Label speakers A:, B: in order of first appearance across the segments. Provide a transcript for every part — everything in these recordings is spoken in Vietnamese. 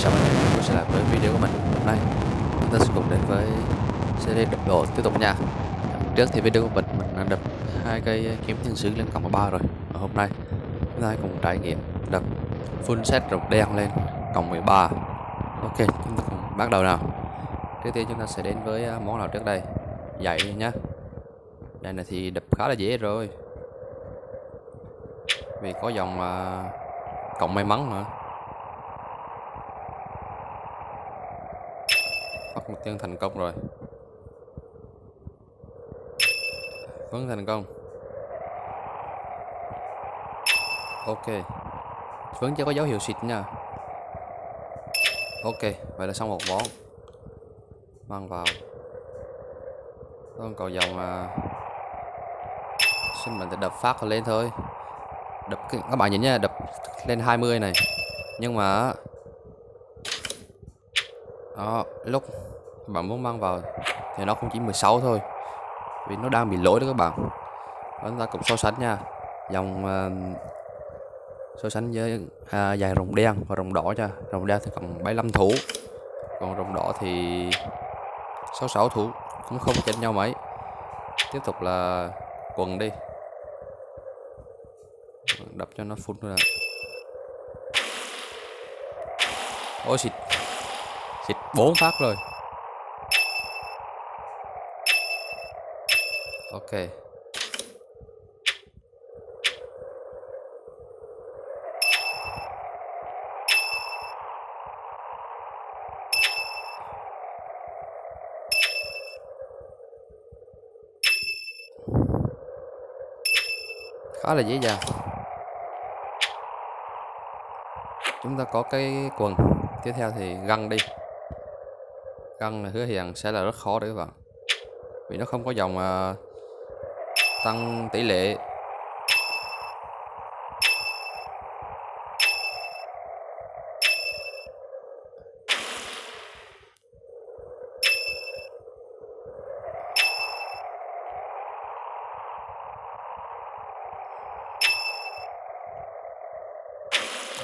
A: sau này tôi sẽ làm với video của mình. Hôm nay chúng ta sẽ cùng đến với series đập độ tiếp tục nha. Trước thì video của mình mình đã đập hai cây kiếm thiên sứ lên cộng ba rồi. Và hôm nay chúng ta cùng trải nghiệm đập full set rồng đen lên cộng 13 ok chúng ta cùng bắt đầu nào. Trước tiên chúng ta sẽ đến với à, món nào trước đây? Dạy nhá. Đây này thì đập khá là dễ rồi. Vì có dòng uh, cộng may mắn nữa bắt một chân thành công rồi. Vẫn thành công. Ok. Vẫn chưa có dấu hiệu xịt nha. Ok vậy là xong một món. Mang vào. Còn cầu dòng à, xin mình sẽ đập phát lên thôi. Đập các bạn nhìn nha đập lên 20 này. Nhưng mà đó lúc bạn muốn mang vào thì nó cũng chỉ 16 thôi vì nó đang bị lỗi đó các bạn. Đó, chúng ta cùng so sánh nha. Dòng uh, so sánh với à, dài rồng đen và rồng đỏ nha. Rồng đen thì còn 75 thủ còn rồng đỏ thì 66 thủ cũng không chênh nhau mấy. Tiếp tục là quần đi. Đập cho nó phun ra ôi xịt xịt bốn phát rồi ok. Khá là dễ dàng. Chúng ta có cái quần. Tiếp theo thì găng đi cân là hứa hẹn sẽ là rất khó đấy các bạn vì nó không có dòng uh, tăng tỷ lệ.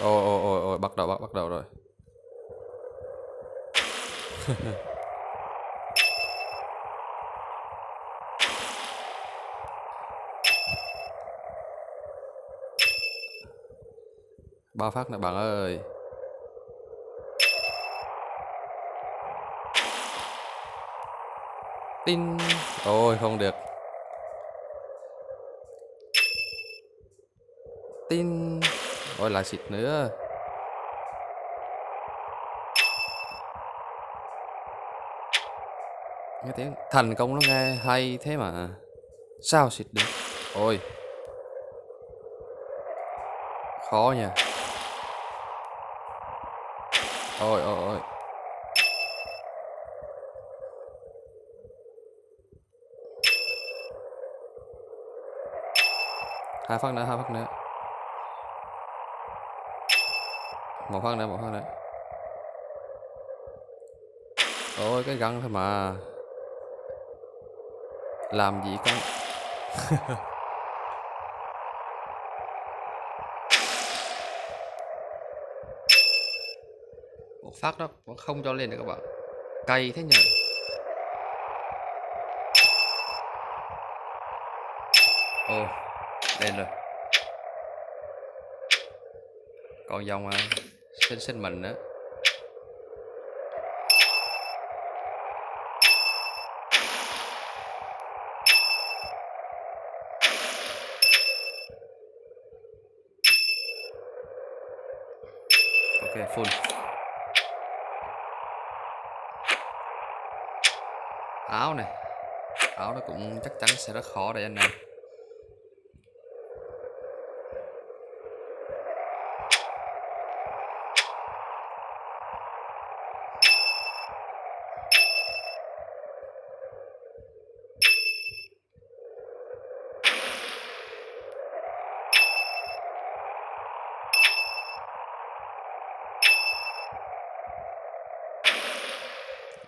A: Ôi ôi ôi ôi bắt đầu bắt bắt đầu rồi ba phát nè bạn ơi. Tin. Ôi không được. Tin. Ôi lại xịt nữa. Nghe tiếng thành công nó nghe hay thế mà. Sao xịt được? Ôi. Khó nha ôi ôi ôi. Hai phát nữa, hai phát nữa. Một phát nữa, một phát nữa. Ôi, cái găng thôi mà làm gì cái một phát đó vẫn không cho lên được các bạn. Cay thế nhỉ? Ồ lên rồi. Còn dòng à, xin xin mình nữa ok full. Áo này, áo nó cũng chắc chắn sẽ rất khó để anh em.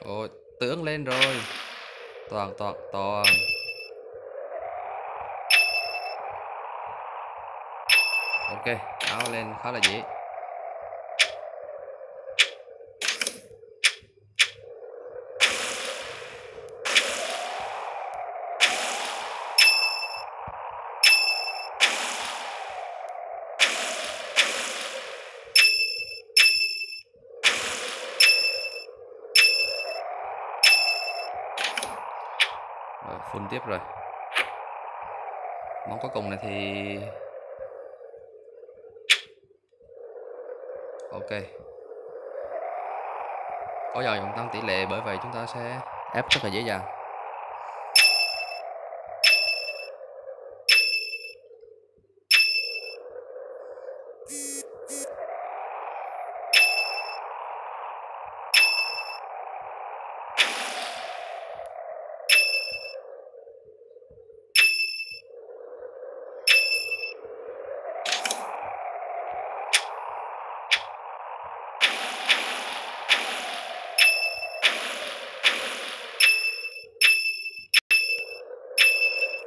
A: Ôi, tưởng lên rồi. Toàn, toàn, toàn. Ok, áo lên khá là dễ. Full tiếp rồi. Món cuối cùng này thì ok. Có dầu dòng tăng tỷ lệ bởi vậy chúng ta sẽ ép rất là dễ dàng.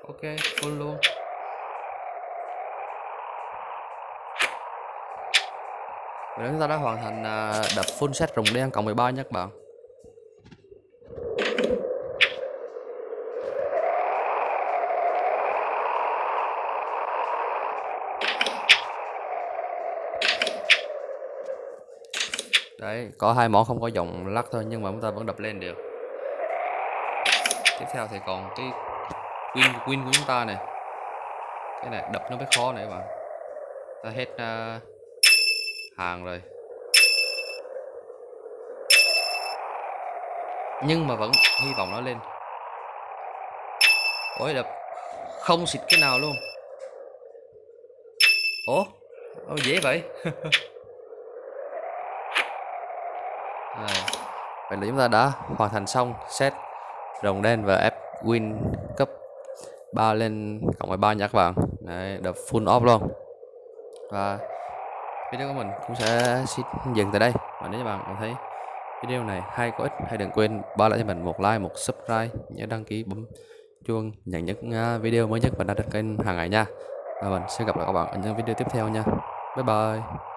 A: Ok full luôn Vậy chúng ta đã hoàn thành à, đập full set rồng đen cộng 13 nha các bạn. Đấy, có hai món không có dòng lắc thôi nhưng mà chúng ta vẫn đập lên được. Tiếp theo thì còn cái win win của chúng ta này. Cái này đập nó mới khó này các bạn. Ta hết uh, hàng rồi. Nhưng mà vẫn hy vọng nó lên. Ôi đập. Không xịt cái nào luôn. Ủa? Ô, dễ vậy. À, vậy là chúng ta đã hoàn thành xong set rồng đen và ép win cấp 3 lên cộng 13 nha các bạn Đấy, đập full off luôn. Và video của mình cũng sẽ xin dừng tại đây. Và nếu các bạn cảm thấy video này hay có ích hãy đừng quên ba lại cho mình một like một subscribe nhớ đăng ký bấm chuông nhận những à, video mới nhất và đăng trên kênh hàng ngày nha. Và mình sẽ gặp lại các bạn ở những video tiếp theo nha. Bye bye.